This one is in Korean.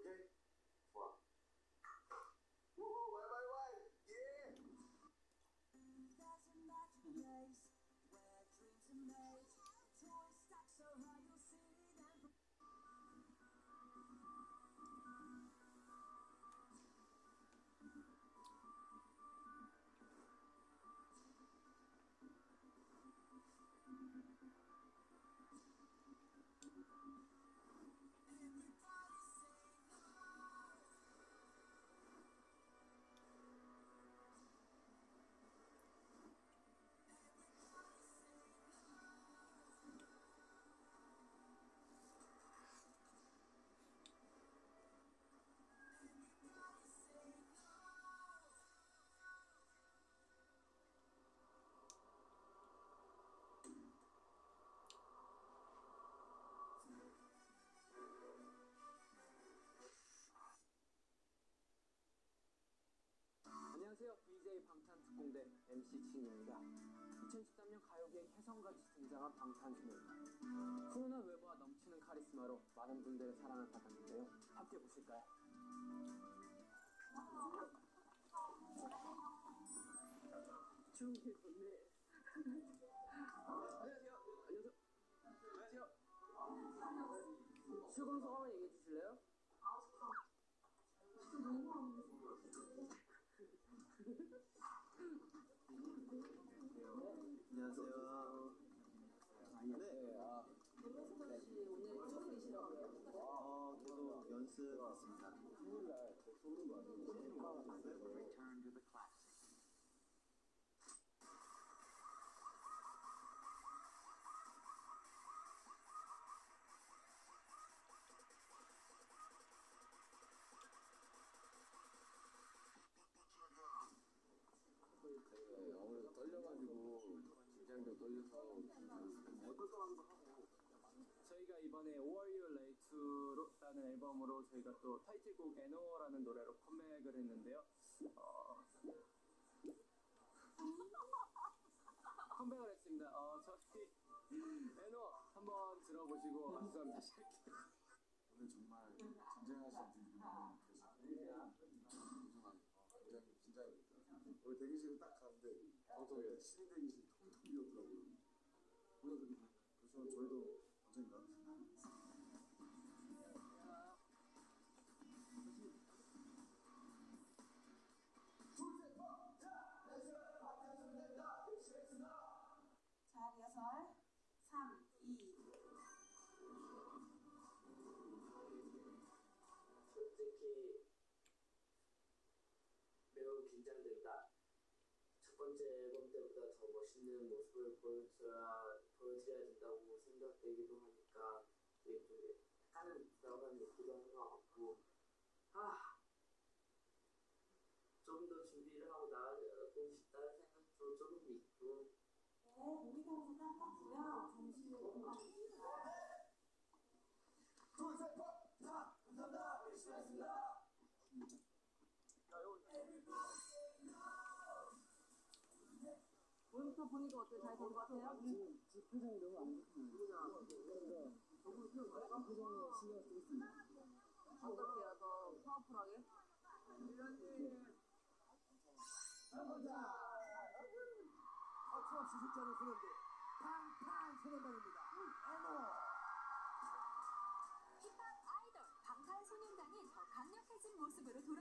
Okay? 방탄특공대 MC 진영이가 2013년 가요계에 혜성같이 등장한 방탄소년단 훈훈한 외모와 넘치는 카리스마로 많은 분들의 사랑을 받았는데요 함께 보실까요? 좋은 게 좋네 안녕하세요 안녕하세요 안녕하세요 출근 소감을 얘기해? 안녕하세요. 네, 아, 혹시 오늘 초일이시라고요? 어, 계속 연 네, 아무래도 떨려가지고 긴장도 떨려서 저희가 이번에 5월 You Late라는 저희가 또 타이틀곡 에노라는 노래로 컴백을 했는데요. 어... 컴백을 했습니다. 어, 저희 에노 한번 들어보시고 한번 다시 할게요. 오늘 정말 전쟁하신 분들께서 됐다. 오늘 대기실을 딱 갔는데 저도 신인 대기실 텅텅 비었더라고요. 그래서 저희도 솔직히 매우 긴장된다. 첫 번째 앨범 때보다 더 멋있는 모습을 보여줘야 보여드려야 된다고 생각되기도 하니까 되게 좀 약간은 부담감이 있기도 한 것 같고 아. 좀 더 준비를 하고 나가고 싶다는 생각도 조금 있고 네, 모니터에서 땀 닦으면 정신을 건강 모니터 보니까 어때요? 잘된 것 같아요? 제 표정이 너무 안 저분 표정에 신경 쓰고 있습니다. 어떻게요? 더 파워풀하게? 거침없이 숫자를 쓰는데 팡팡 소년단입니다. 에노. 힙합 아이돌 방탄소년단이 더 강력해진 모습으로 돌아